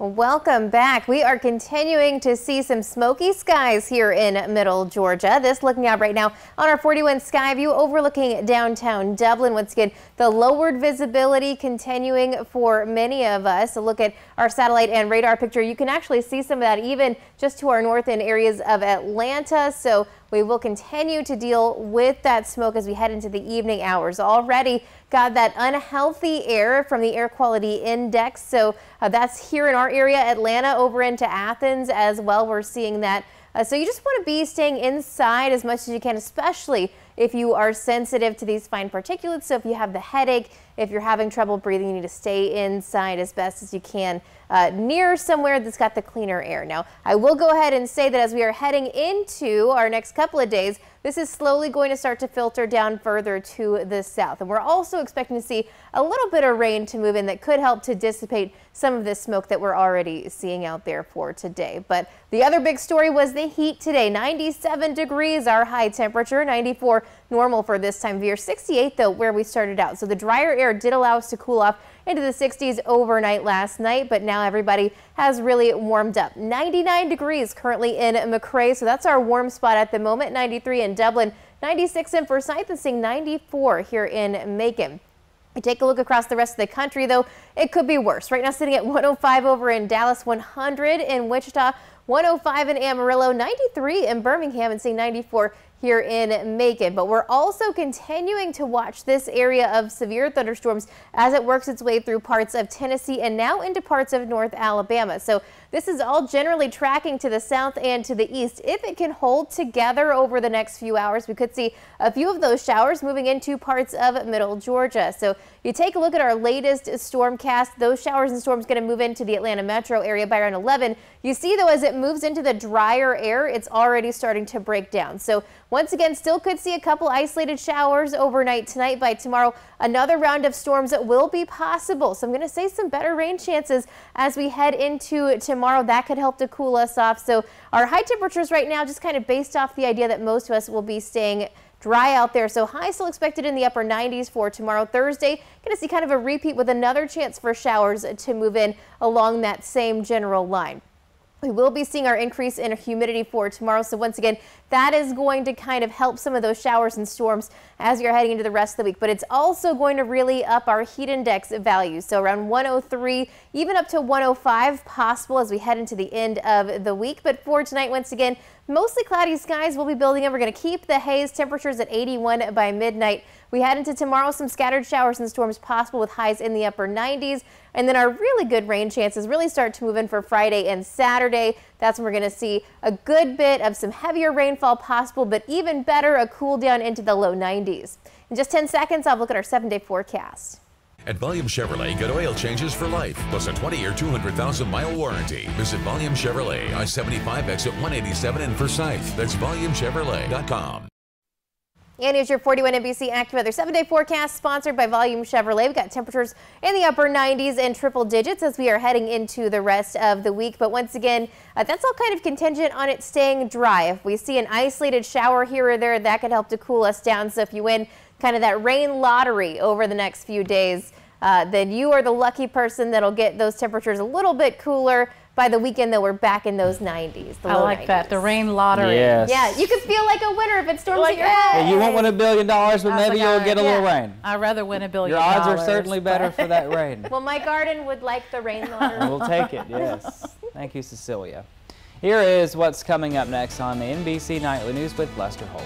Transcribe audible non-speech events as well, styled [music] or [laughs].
Welcome back. We are continuing to see some smoky skies here in middle Georgia. This looking out right now on our 41 sky view overlooking downtown Dublin. Once again, the lowered visibility continuing for many of us. A look at our satellite and radar picture. You can actually see some of that even just to our north in areas of Atlanta. So we will continue to deal with that smoke as we head into the evening hours. Already got that unhealthy air from the air quality index. So uh, that's here in our area, Atlanta over into Athens as well. We're seeing that. Uh, so you just want to be staying inside as much as you can, especially if you are sensitive to these fine particulates. So if you have the headache, if you're having trouble breathing, you need to stay inside as best as you can uh, near somewhere that's got the cleaner air. Now, I will go ahead and say that as we are heading into our next couple of days, this is slowly going to start to filter down further to the south. And we're also expecting to see a little bit of rain to move in that could help to dissipate some of this smoke that we're already seeing out there for today. But the other big story was the heat today. 97 degrees, our high temperature, 94 normal for this time of year. 68 though, where we started out. So the drier air did allow us to cool off into the 60s overnight last night, but now everybody has really warmed up. 99 degrees currently in McRae, so that's our warm spot at the moment. 93 in Dublin, 96 in Forsyth, and seeing 94 here in Macon. Take a look across the rest of the country, though, it could be worse. Right now, sitting at 105 over in Dallas, 100 in Wichita, 105 in Amarillo, 93 in Birmingham, and seeing 94 here in Macon. But we're also continuing to watch this area of severe thunderstorms as it works its way through parts of Tennessee and now into parts of North Alabama. So this is all generally tracking to the south and to the east. If it can hold together over the next few hours, we could see a few of those showers moving into parts of middle Georgia. So you take a look at our latest storm cast. Those showers and storms going to move into the Atlanta metro area by around 11. You see, though, as it moves into the drier air, it's already starting to break down. So once again, still could see a couple isolated showers overnight tonight. By tomorrow, another round of storms that will be possible. So I'm going to say some better rain chances as we head into tomorrow. That could help to cool us off. So our high temperatures right now, just kind of based off the idea that most of us will be staying dry out there. So high still expected in the upper 90s for tomorrow, Thursday. Going to see kind of a repeat with another chance for showers to move in along that same general line. We will be seeing our increase in humidity for tomorrow. So once again, that is going to kind of help some of those showers and storms as you're heading into the rest of the week. But it's also going to really up our heat index values. So around 103, even up to 105 possible as we head into the end of the week. But for tonight, once again, mostly cloudy skies will be building up. We're going to keep the haze temperatures at 81 by midnight. We head into tomorrow, some scattered showers and storms possible with highs in the upper 90s. And then our really good rain chances really start to move in for Friday and Saturday. That's when we're going to see a good bit of some heavier rainfall possible, but even better, a cool down into the low 90s. In just 10 seconds, I'll look at our seven day forecast. At Volume Chevrolet, get oil changes for life, plus a 20-year, 200,000-mile warranty. Visit Volume Chevrolet, I-75 exit 187 in Forsyth. That's VolumeChevrolet.com. And here's your 41 NBC Active Weather seven day forecast sponsored by Volume Chevrolet. We've got temperatures in the upper 90s and triple digits as we are heading into the rest of the week. But once again, uh, that's all kind of contingent on it staying dry. If we see an isolated shower here or there, that could help to cool us down. So if you win kind of that rain lottery over the next few days, uh, then you are the lucky person that'll get those temperatures a little bit cooler by the weekend though we're back in those 90s. I like 90s. that. The rain lottery. Yes. Yeah, you could feel like a winner if it storms Like, at your head. Yeah, you won't win a billion dollars, but Oh maybe my you'll God. get a little rain. I'd rather win a billion Your odds are certainly better for that [laughs] rain. Well, my garden would like the rain lottery. we'll take it, yes. Thank you, Cecilia. Here is what's coming up next on the NBC Nightly News with Lester Holt.